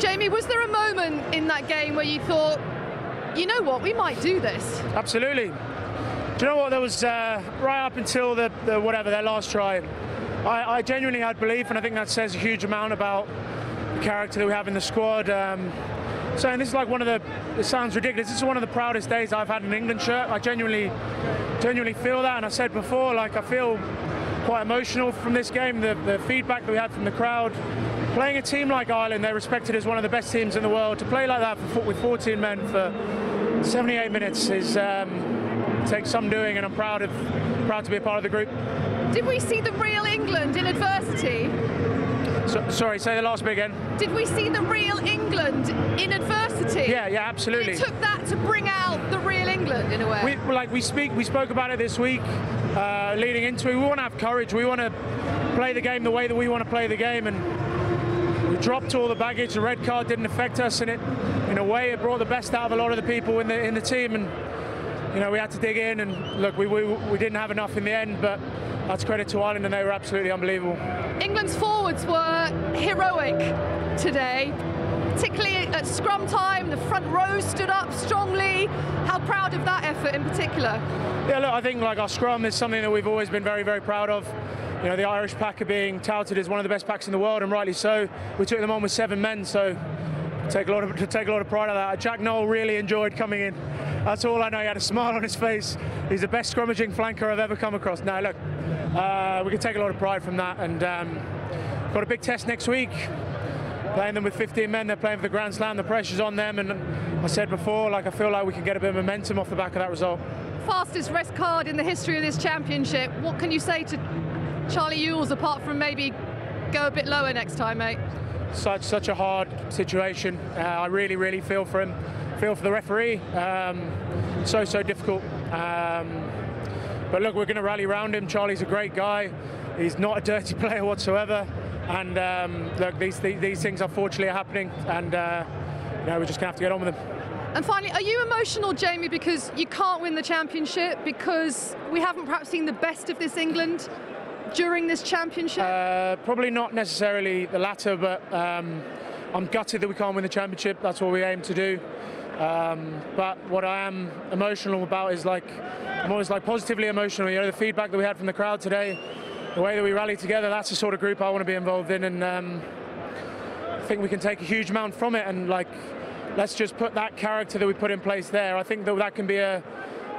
Jamie, was there a moment in that game where you thought, you know what, we might do this? Absolutely. Do you know what? There was uh, right up until the, the whatever their last try. I, I, genuinely had belief, and I think that says a huge amount about the character that we have in the squad. Um, this is like one of the. It sounds ridiculous. This is one of the proudest days I've had an England shirt. I genuinely, genuinely feel that, and I said before, like I feel quite emotional from this game. The, the feedback that we had from the crowd, playing a team like Ireland, they're respected as one of the best teams in the world. To play like that for, with 14 men for 78 minutes is um, takes some doing, and I'm proud of proud to be a part of the group. Did we see the real England in adversity? So, sorry, say the last bit again. Did we see the real England in adversity? Yeah, yeah, absolutely. It took that to bring out the real England in a way. We, like we speak, we spoke about it this week, uh, leading into it. We want to have courage. We want to play the game the way that we want to play the game, and we dropped all the baggage. The red card didn't affect us, and it, in a way, it brought the best out of a lot of the people in the in the team, and you know we had to dig in. And look, we we, we didn't have enough in the end, but that's credit to Ireland, and they were absolutely unbelievable. England's forwards were heroic today, particularly at scrum time. The front row stood up strongly. How proud of that effort in particular? Yeah, look, I think like our scrum is something that we've always been very, very proud of. You know, the Irish pack are being touted as one of the best packs in the world, and rightly so. We took them on with seven men, so take a lot of take a lot of pride of that. Jack Nowell really enjoyed coming in. That's all I know. He had a smile on his face. He's the best scrummaging flanker I've ever come across. Now, look, uh, we can take a lot of pride from that, and um, got a big test next week. Playing them with 15 men, they're playing for the Grand Slam. The pressure's on them, and I said before, like I feel like we can get a bit of momentum off the back of that result. Fastest rest card in the history of this championship. What can you say to Charlie Ewels apart from maybe go a bit lower next time, mate? Such such a hard situation. Uh, I really really feel for him, feel for the referee. Um, so so difficult. Um, but look, we're going to rally around him. Charlie's a great guy. He's not a dirty player whatsoever. And um, look, these, these, these things unfortunately are happening, and uh, you know, we're just going to have to get on with them. And finally, are you emotional, Jamie, because you can't win the championship because we haven't perhaps seen the best of this England during this championship? Uh, probably not necessarily the latter, but um, I'm gutted that we can't win the championship. That's what we aim to do. Um, but what I am emotional about is like I'm always like positively emotional. You know, the feedback that we had from the crowd today, the way that we rallied together, that's the sort of group I want to be involved in, and um, I think we can take a huge amount from it. And like, let's just put that character that we put in place there. I think that that can be a,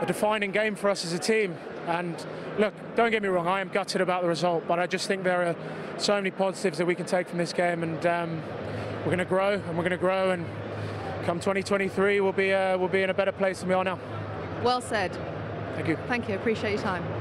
a defining game for us as a team. And look, don't get me wrong, I am gutted about the result, but I just think there are so many positives that we can take from this game, and um, we're going to grow, and we're going to grow, and come 2023, we'll be uh, we'll be in a better place than we are now. Well said. Thank you. Thank you. Appreciate your time.